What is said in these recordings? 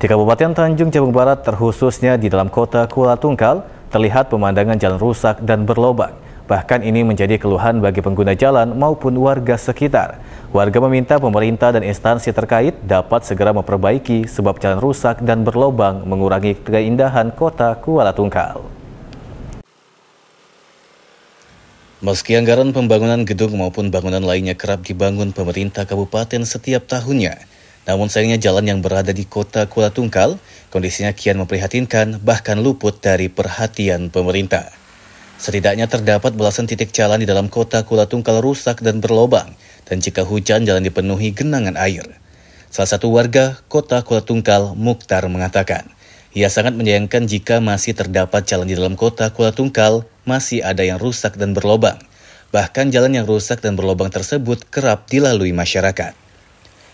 Di Kabupaten Tanjung Jabung Barat, terkhususnya di dalam kota Kuala Tungkal, terlihat pemandangan jalan rusak dan berlobang. Bahkan ini menjadi keluhan bagi pengguna jalan maupun warga sekitar. Warga meminta pemerintah dan instansi terkait dapat segera memperbaiki sebab jalan rusak dan berlobang mengurangi keindahan kota Kuala Tungkal. Meski anggaran pembangunan gedung maupun bangunan lainnya kerap dibangun pemerintah kabupaten setiap tahunnya, namun sayangnya jalan yang berada di kota Kuala Tungkal, kondisinya kian memprihatinkan bahkan luput dari perhatian pemerintah. Setidaknya terdapat belasan titik jalan di dalam kota Kuala Tungkal rusak dan berlobang, dan jika hujan jalan dipenuhi genangan air. Salah satu warga kota Kuala Tungkal, Mukhtar, mengatakan, ia sangat menyayangkan jika masih terdapat jalan di dalam kota Kuala Tungkal masih ada yang rusak dan berlobang. Bahkan jalan yang rusak dan berlobang tersebut kerap dilalui masyarakat.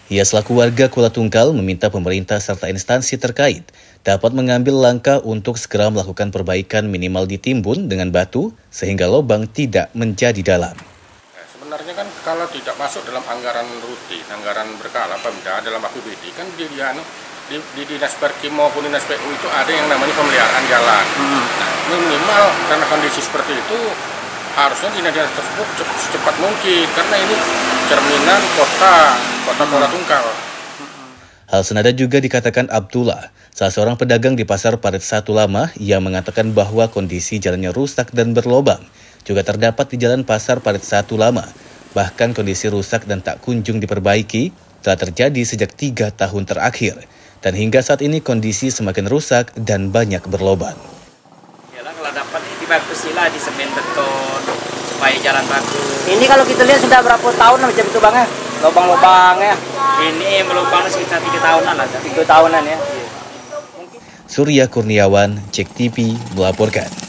Ia selaku warga Kuala Tungkal meminta pemerintah serta instansi terkait dapat mengambil langkah untuk segera melakukan perbaikan minimal ditimbun dengan batu sehingga lubang tidak menjadi dalam. Ya, sebenarnya kan kalau tidak masuk dalam anggaran rutin, anggaran berkala Pemda dalam APBD kan di, di, di, di dinas Perkim maupun dinas PU itu ada yang namanya pemeliharaan jalan. Hmm. Nah, minimal karena kondisi seperti itu harusnya dinas tersebut secepat mungkin karena ini cerminan kota kota Kuala Tungkal. Hal senada juga dikatakan Abdullah, salah seorang pedagang di pasar Parit Satu Lama yang mengatakan bahwa kondisi jalannya rusak dan berlobang. Juga terdapat di jalan pasar Parit Satu Lama. Bahkan kondisi rusak dan tak kunjung diperbaiki telah terjadi sejak tiga tahun terakhir. Dan hingga saat ini kondisi semakin rusak dan banyak berlobang dapat dibagusin lah di semen beton supaya jalan bagus. Ini kalau kita lihat sudah berapa tahun macam itu bang ya? Lubang-lubangnya. Ini melubang sekitar tiga tahunan lah. Tiga tahunan ya. Surya Kurniawan, Cek TV melaporkan.